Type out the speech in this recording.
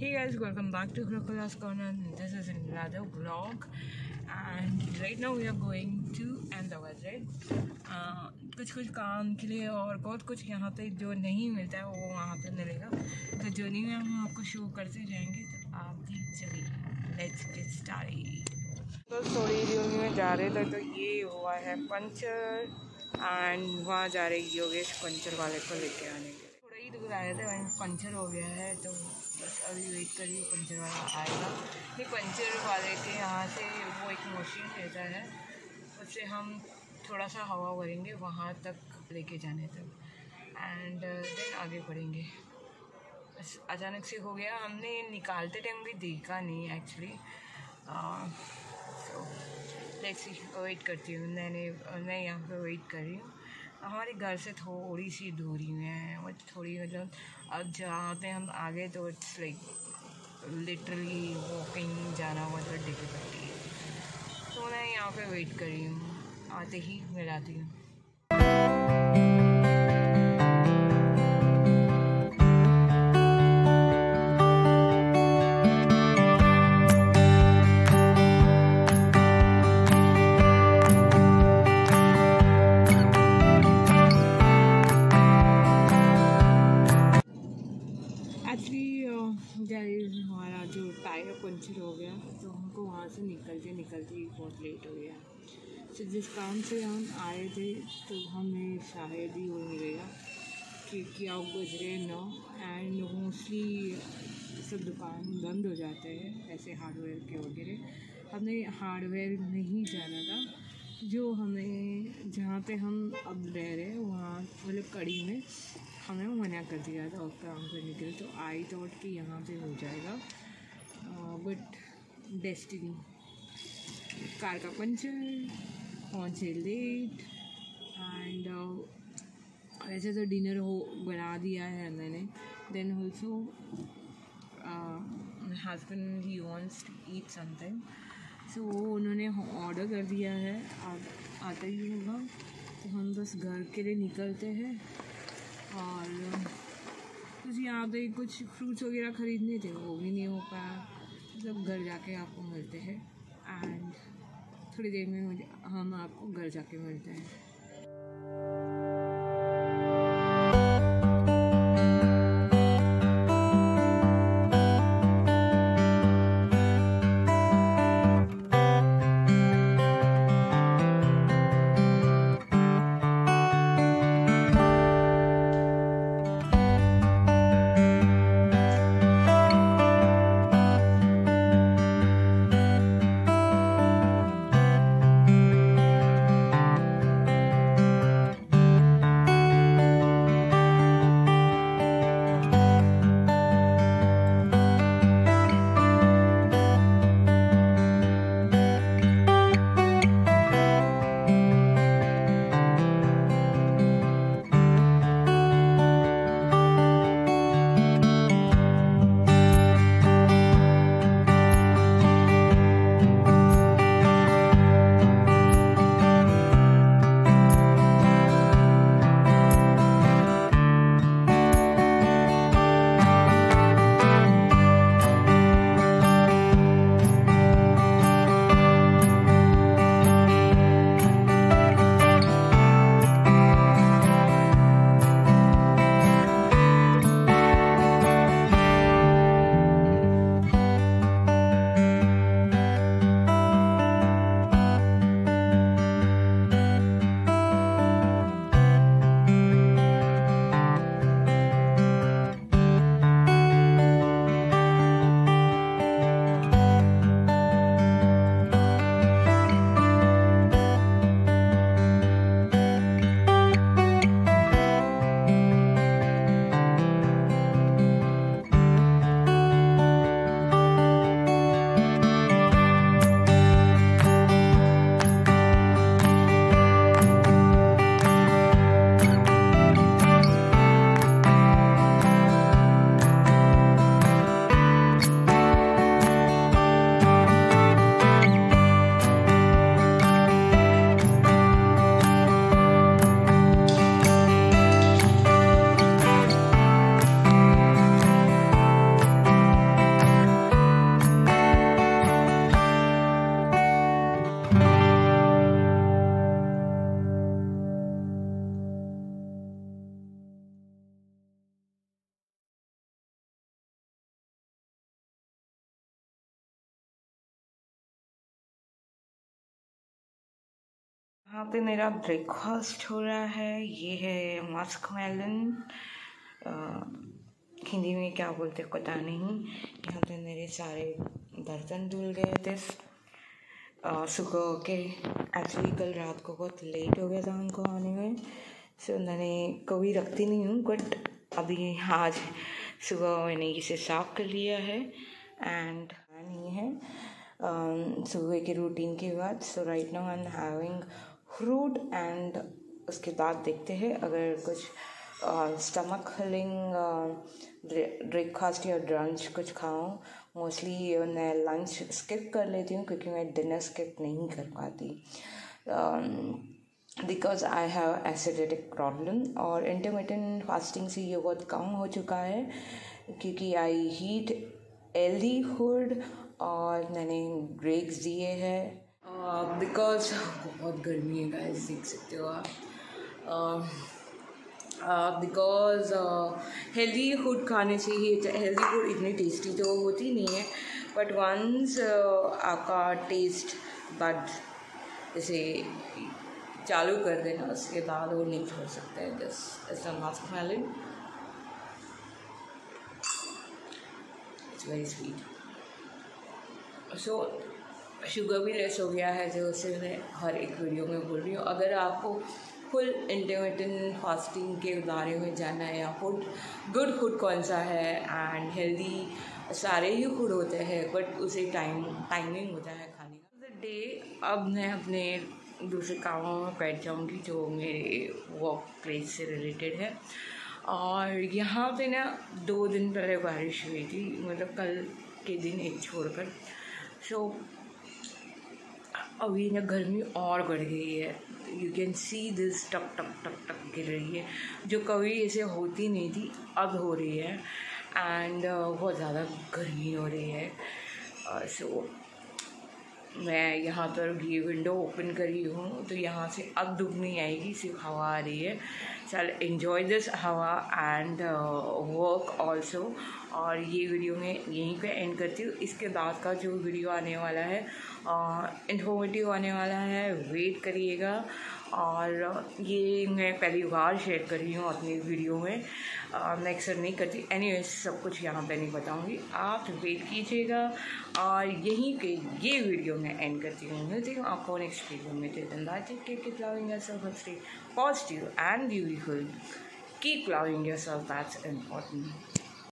Hey guys, welcome back to Crocodile's Corner. This is another vlog, and right now we are going to right? Uh, कुछ कुछ काम के लिए और बहुत कुछ यहाँ पे जो नहीं मिलता है वो वहाँ पे मिलेगा। तो जर्नी में हम आपको शो करते जाएँगे तो आप भी चलिए। लेट्स गेट स्टार्टेड तो सोरी में जा रहे थे तो ये हुआ है पंचर एंड वहाँ जा रहे योगेश पंचर वाले को लेके आने के ही दूर आए थे वहीं पंचर हो गया है तो बस अभी वेट करिए पंचर वाला आएगा। ये पंचर वाले के यहाँ से वो एक मशीन रहता है उससे हम थोड़ा सा हवा भरेंगे वहाँ तक लेके जाने तक। एंड देन uh, आगे बढ़ेंगे। बस अचानक से हो गया हमने निकालते टाइम भी देखा नहीं एक्चुअली सो लेट्स वेट करती हूँ। मैंने मैं यहाँ पे वेट कर रही हूँ। हमारे घर से थोड़ी सी दूरी में है, वो थोड़ी मतलब अब जहाँ पे हम आगे तो इट्स लाइक लिटरली वॉकिंग जाना मतलब डिफिकल्टी है तो मैं यहाँ पे वेट कर रही हूँ, आते ही मिलाती हूँ। गया तो हमको वहाँ से निकलते निकलते ही बहुत लेट हो गया। तो जिस काम से हम आए थे तो हमें शायद ही वो मिलेगा क्योंकि आप गुजरे नो एंड मोस्टली सब दुकान बंद हो जाते हैं, ऐसे हार्डवेयर के वगैरह। हमने हार्डवेयर नहीं जाना था, जो हमें, जहाँ पे हम अब रह रहे हैं, वहाँ मतलब कड़ी में, हमें मना कर दिया था, और काम करने के लिए तो आई थॉट कि यहाँ पे हो जाएगा। But destiny. कार का पंचर पहुँचे लेट एंड वैसे तो डिनर हो, बना दिया है मैंने। Then also husband he wants to eat something so वो उन्होंने ऑर्डर कर दिया है। आप आता ही होगा। तो हम बस घर के लिए निकलते हैं। और कुछ यहाँ पे कुछ फ्रूट्स वगैरह ख़रीदने थे, वो भी नहीं हो पाया। मतलब घर जाके आपको मिलते हैं एंड थोड़ी देर में मुझे, हम आपको घर जाके मिलते हैं। यहाँ पे मेरा ब्रेकफास्ट हो रहा है। ये है मस्क मेलन हिंदी में क्या बोलते पता नहीं। यहाँ पे मेरे सारे बर्तन धुल गए थे। सुबह के एक्चुअली कल रात को बहुत लेट हो गया था उनको आने में। सो मैंने कभी रखती नहीं हूँ बट अभी आज सुबह मैंने इसे साफ़ कर लिया है। एंड नहीं है। सुबह के रूटीन के बाद so right now I am having fruit and उसके बाद देखते हैं अगर कुछ स्टमक हलिंग ब्रेकफास्ट या ब्रंच कुछ खाऊं मोस्टली मैं लंच स्किप कर लेती हूँ क्योंकि मैं डिनर स्किप नहीं कर पाती। Because I have acidic problem और इंटरमीडियंट फास्टिंग से ये बहुत कम हो चुका है क्योंकि आई हीट एल्दी फ़ूड और मैंने ब्रेक्स दिए हैं। बिकॉज़ बहुत गर्मी है गाइस देख सकते हो आप. बिकॉज़ हेल्दी फ़ूड खाने ही हेल्दी फ़ूड इतनी टेस्टी तो होती नहीं है. बट वंस आपका टेस्ट बट जैसे चालू कर देना, उसके बाद वो नहीं छोड़ सकते हैं. जस्ट ऐसा muskmelon it's very sweet so sugar भी लेस हो गया है जो उससे मैं हर एक वीडियो में बोल रही हूँ। अगर आपको फुल इंटरमीडियंट फास्टिंग के बारे में जानना है, या फ़ूड गुड फ़ूड कौन सा है एंड हेल्दी सारे ही फ़ूड होते हैं बट उसे टाइम टाइमिंग होता है खाने का। डे अब मैं अपने दूसरे कामों में बैठ जाऊँगी, जो मेरे वर्क प्लेस से रिलेटेड है। और यहाँ पे ना, दो दिन पहले बारिश हुई थी मतलब कल के दिन एक छोड़कर। सो अभी ना गर्मी और बढ़ गई है। यू कैन सी दिस टक टक टक टक गिर रही है जो कभी ऐसे होती नहीं थी अब हो रही है। एंड uh, बहुत ज़्यादा गर्मी हो रही है। सो uh, मैं यहाँ पर ये विंडो ओपन करी हूँ तो यहाँ से अब नहीं आएगी, सिर्फ़ हवा आ रही है। चल इन्जॉय दिस हवा एंड वर्क ऑल्सो और ये वीडियो मैं यहीं पे एंड करती हूँ। इसके बाद का जो वीडियो आने वाला है इन्फॉर्मेटिव आने वाला है वेट करिएगा। और ये मैं पहली बार शेयर कर रही हूँ अपनी वीडियो में। मैं अक्सर नहीं करती। एनी सब कुछ यहाँ पे नहीं बताऊँगी। आप वेट कीजिएगा। और यहीं पे ये वीडियो मैं एंड करती हूँ। मिलती हूँ आपको नेक्स्ट वीडियो में। Till loving yourself positive and beautiful keep loving yourself. That's important.